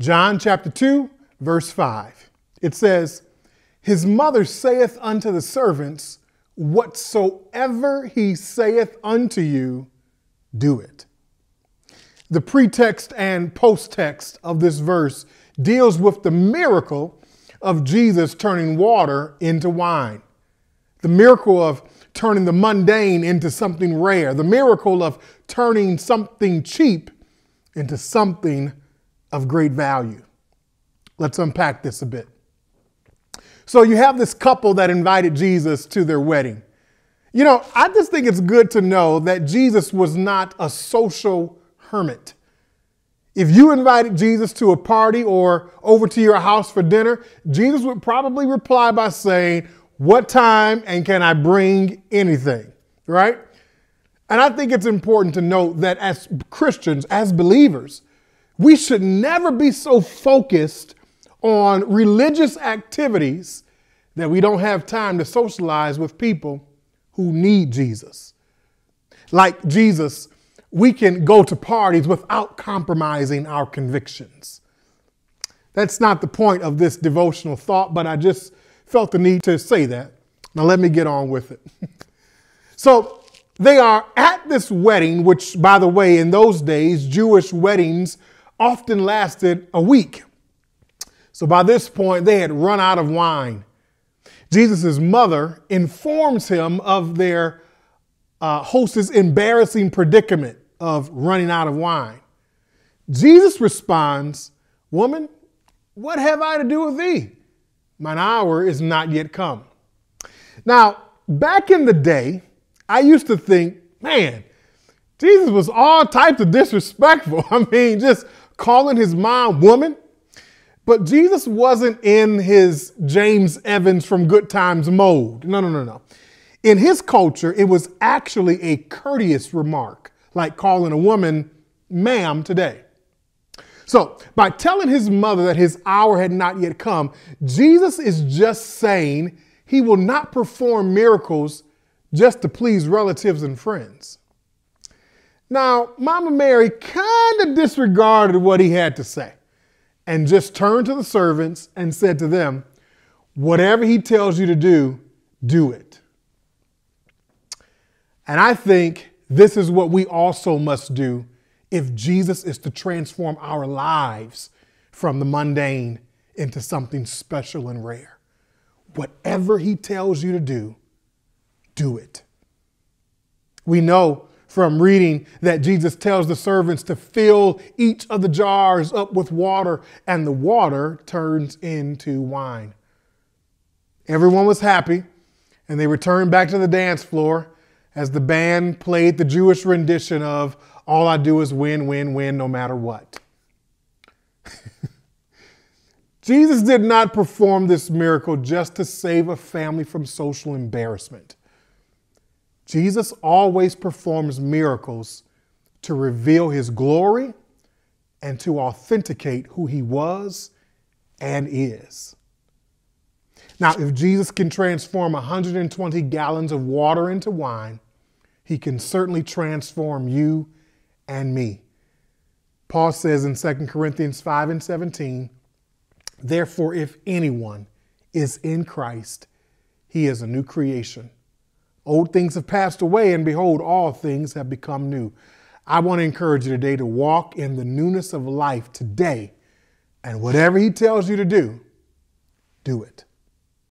John chapter 2, verse 5. It says, His mother saith unto the servants, Whatsoever he saith unto you, do it. The pretext and post-text of this verse deals with the miracle of Jesus turning water into wine, the miracle of turning the mundane into something rare, the miracle of turning something cheap into something of great value. Let's unpack this a bit. So you have this couple that invited Jesus to their wedding. You know, I just think it's good to know that Jesus was not a social hermit. If you invited Jesus to a party or over to your house for dinner, Jesus would probably reply by saying, What time and can I bring anything? Right? And I think it's important to note that as Christians, as believers, we should never be so focused on religious activities that we don't have time to socialize with people who need Jesus. Like Jesus, we can go to parties without compromising our convictions. That's not the point of this devotional thought, but I just felt the need to say that. Now, let me get on with it. so, they are at this wedding, which, by the way, in those days, Jewish weddings often lasted a week. So, by this point, they had run out of wine. Jesus' mother informs him of their uh, host's embarrassing predicament of running out of wine. Jesus responds, Woman, what have I to do with thee? Mine hour is not yet come. Now, back in the day, I used to think, man, Jesus was all types of disrespectful. I mean, just calling his mom woman. But Jesus wasn't in his James Evans from Good Times mode. No, no, no, no. In his culture, it was actually a courteous remark, like calling a woman ma'am today. So, by telling his mother that his hour had not yet come, Jesus is just saying he will not perform miracles just to please relatives and friends. Now, Mama Mary kind of disregarded what he had to say and just turned to the servants and said to them, Whatever he tells you to do, do it. And I think this is what we also must do if Jesus is to transform our lives from the mundane into something special and rare. Whatever he tells you to do, do it. We know from reading that Jesus tells the servants to fill each of the jars up with water, and the water turns into wine. Everyone was happy, and they returned back to the dance floor as the band played the Jewish rendition of All I Do Is Win, Win, Win, no matter what. Jesus did not perform this miracle just to save a family from social embarrassment. Jesus always performs miracles to reveal his glory and to authenticate who he was and is. Now, if Jesus can transform 120 gallons of water into wine, he can certainly transform you and me. Paul says in 2 Corinthians 5 and 17, Therefore, if anyone is in Christ, he is a new creation. Old things have passed away, and behold, all things have become new. I want to encourage you today to walk in the newness of life today. And whatever He tells you to do, do it.